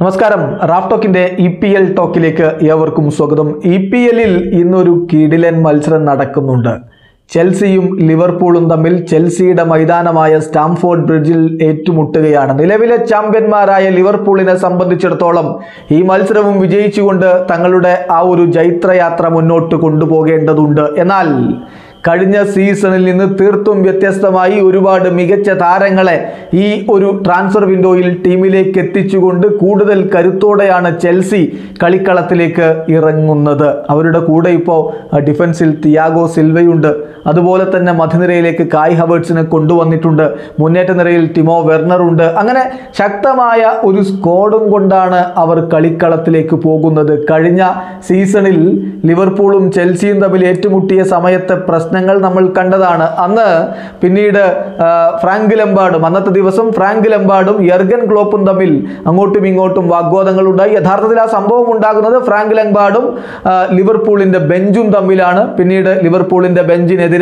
നമസ്കാരം. റാഫ് ടോക്കിന്റെ E P L ടോക്കിലേക്ക് ഏവർക്കും സ്വാഗതം. ഇ പി എല്ലിൽ ഇന്നൊരു കിടിലൻ മത്സരം നടക്കുന്നുണ്ട്. ചെൽസിയും ലിവർപൂളും തമ്മിൽ ചെൽസിയുടെ മൈതാനമായ സ്റ്റാംഫോർഡ് ബ്രിഡ്ജിൽ ഏറ്റുമുട്ടുകയാണ്. നിലവിലെ ചാമ്പ്യന്മാരായ ലിവർപൂളിനെ സംബന്ധിച്ചിടത്തോളം ഈ മത്സരവും വിജയിച്ചുകൊണ്ട് തങ്ങളുടെ ആ ഒരു ജൈത്രയാത്ര മുന്നോട്ട് കൊണ്ടുപോകേണ്ടതുണ്ട്. എന്നാൽ കഴിഞ്ഞ സീസണിൽ നിന്ന് തീർത്തും വ്യത്യസ്തമായി ഒരുപാട് മികച്ച താരങ്ങളെ ഈ ഒരു ട്രാൻസ്ഫർ വിൻഡോയിൽ ടീമിലേക്ക് എത്തിച്ചുകൊണ്ട് കൂടുതൽ കരുത്തോടെയാണ് ചെൽസി കളിക്കളത്തിലേക്ക് ഇറങ്ങുന്നത്. അവരുടെ കൂടെ ഇപ്പോൾ ഡിഫൻസിൽ തിയാഗോ സിൽവയുണ്ട്. അതുപോലെ തന്നെ മധ്യനിരയിലേക്ക് കായ് ഹവേർട്സിനെ കൊണ്ടുവന്നിട്ടുണ്ട്. മുന്നേറ്റ നിരയിൽ ടിമോ വെർണർ ഉണ്ട്. അങ്ങനെ ശക്തമായ ഒരു സ്കോഡും കൊണ്ടാണ് അവർ കളിക്കളത്തിലേക്ക് പോകുന്നത്. കഴിഞ്ഞ സീസണിൽ ലിവർപൂളും ചെൽസിയും തമ്മിൽ ഏറ്റുമുട്ടിയ സമയത്തെ പ്രശ്നങ്ങൾ നമ്മൾ കണ്ടതാണ്. അന്ന് പിന്നീട് ഫ്രാങ്ക് ലംബാർഡും അന്നത്തെ ദിവസം ഫ്രാങ്ക് ലംബാർഡും യർഗൻ ക്ലോപ്പും തമ്മിൽ അങ്ങോട്ടും ഇങ്ങോട്ടും വാഗ്വാദങ്ങൾ ഉണ്ടായി. യഥാർത്ഥത്തിൽ ആ സംഭവം ഉണ്ടാകുന്നത് ഫ്രാങ്ക് ലംബാർഡും ലിവർപൂളിന്റെ ബെഞ്ചും തമ്മിലാണ്. പിന്നീട് ലിവർപൂളിന്റെ ബെഞ്ചിനെതിരെ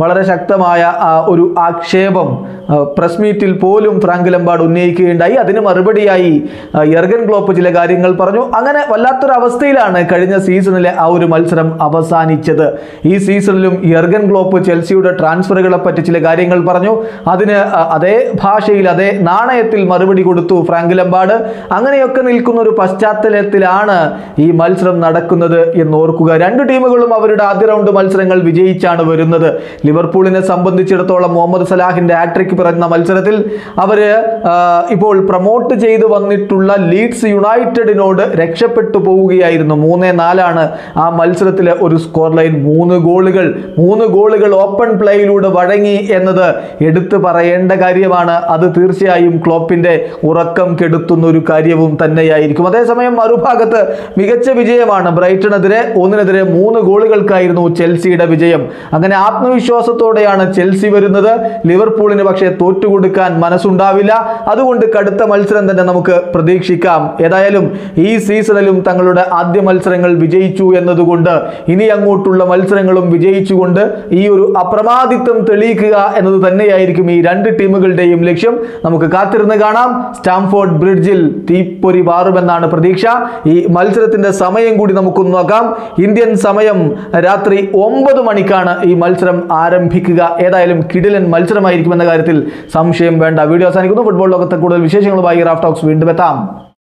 വളരെ ശക്തമായ ഒരു ആക്ഷേപം പ്രസ് മീറ്റിൽ പോലും ഫ്രാങ്ക് ലംബാർഡ് ഉന്നയിക്കുകയുണ്ടായി. അതിന് മറുപടിയായി യർഗൻ ക്ലോപ്പ് ചില കാര്യങ്ങൾ പറഞ്ഞു. അങ്ങനെ വല്ലാത്തൊരു അവസ്ഥയിലാണ് കഴിഞ്ഞ സീസണിലെ ആ ഒരു മത്സരം അവസാനിച്ചത്. ഈ സീസണിലും യർഗൻ ക്ലോപ്പ് ചെൽസിയുടെ ട്രാൻസ്ഫറുകളെ പറ്റി ചില കാര്യങ്ങൾ പറഞ്ഞു. അതിന് അതേ ഭാഷയിൽ അതേ നാണയത്തിൽ മറുപടി കൊടുത്തു ഫ്രാങ്ക് ലംബാർഡ്. അങ്ങനെയൊക്കെ നിൽക്കുന്ന ഒരു പശ്ചാത്തലത്തിലാണ് ഈ മത്സരം നടക്കുന്നത് എന്ന് ഓർക്കുക. രണ്ട് ടീമുകളും അവരുടെ ആദ്യ റൗണ്ട് മത്സരങ്ങൾ വിജയിച്ചാണ് വരുന്നത്. ലിവർപൂളിനെ സംബന്ധിച്ചിടത്തോളം മുഹമ്മദ് സലാഹിന്റെ ആട്രിക് പിറന്ന മത്സരത്തിൽ അവർ ഇപ്പോൾ പ്രൊമോട്ട് ചെയ്ത് വന്നിട്ടുള്ള ലീഡ്സ് യുണൈറ്റഡിനോട് രക്ഷപ്പെട്ടു പോവുകയായിരുന്നു. മൂന്ന് നാലാണ് ആ മത്സരത്തിലെ ഒരു സ്കോർ ലൈൻ മൂന്ന് ഗോളുകൾ മൂന്ന് ഗോളുകൾ ഓപ്പൺ പ്ലേയിലൂടെ വഴങ്ങി എന്നത് എടുത്തു പറയേണ്ട കാര്യമാണ്. അത് തീർച്ചയായും ക്ലോപ്പിന്റെ ഉറക്കം കെടുത്തുന്ന ഒരു കാര്യവും തന്നെയായിരിക്കും. അതേസമയം മറുഭാഗത്ത് മികച്ച വിജയമാണ് ബ്രൈറ്റണെതിരെ ഒന്നിനെതിരെ മൂന്ന് ഗോളുകൾക്കായിരുന്നു ചെൽസിയുടെ വിജയം. അങ്ങനെ ആത്മവിശ്വാസത്തോടെയാണ് ചെൽസി വരുന്നത്. ലിവർപൂളിന് പക്ഷേ തോറ്റുകൊടുക്കാൻ മനസ്സുണ്ടാവില്ല. അതുകൊണ്ട് കടുത്ത മത്സരം തന്നെ നമുക്ക് പ്രതീക്ഷിക്കാം. ഏതായാലും ഈ സീസണിലും തങ്ങളുടെ ആദ്യ മത്സരങ്ങൾ വിജയിച്ചു എന്നതുകൊണ്ട് ഇനി അങ്ങോട്ടുള്ള മത്സരങ്ങളും വിജയിച്ചുകൊണ്ട് ഈ ഒരു അപ്രമാദിത്വം തെളിയിക്കുക എന്നത് തന്നെയായിരിക്കും ഈ രണ്ട് ടീമുകളുടെയും ലക്ഷ്യം. നമുക്ക് കാത്തിരുന്ന് കാണാം. സ്റ്റാംഫോർഡ് ബ്രിഡ്ജിൽ തീപ്പൊരി പാറുമെന്നാണ് പ്രതീക്ഷ. ഈ മത്സരത്തിന്റെ സമയം കൂടി നമുക്ക് നോക്കാം. ഇന്ത്യൻ സമയം രാത്രി ഒമ്പത് മണിക്കാണ് ഈ മത്സരം ആരംഭിക്കുക. ഏതായാലും കിടിലൻ മത്സരമായിരിക്കുമെന്ന കാര്യത്തിൽ സംശയം വേണ്ട. വീഡിയോ അവസാനിക്കുന്നു. ഫുട്ബോൾ ലോകത്തെ കൂടുതൽ വിശേഷങ്ങളുമായി റാഫ് ടോക്സ് വീണ്ടും എത്താം.